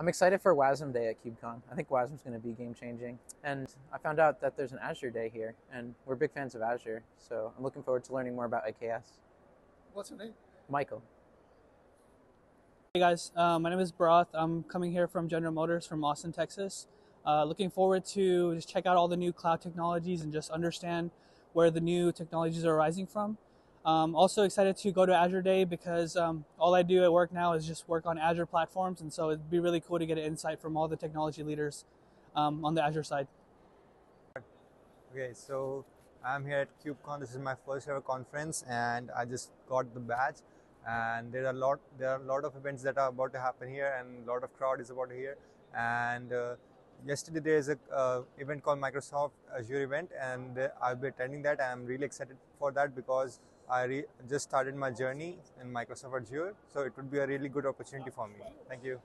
I'm excited for WASM Day at KubeCon. I think WASM's going to be game changing. And I found out that there's an Azure Day here, and we're big fans of Azure. So I'm looking forward to learning more about AKS. What's your name? Michael. Hey guys, uh, my name is Bharath. I'm coming here from General Motors from Austin, Texas. Uh, looking forward to just check out all the new cloud technologies and just understand where the new technologies are arising from. Um, also excited to go to Azure Day because um, all I do at work now is just work on Azure platforms, and so it'd be really cool to get an insight from all the technology leaders um, on the Azure side. Okay, so I'm here at KubeCon. This is my first ever conference, and I just got the badge. And there are a lot, there are a lot of events that are about to happen here, and a lot of crowd is about here. And uh, yesterday there is a uh, event called Microsoft Azure event, and uh, I'll be attending that. I'm really excited for that because I just started my journey in Microsoft Azure, so it would be a really good opportunity for me. Thank you.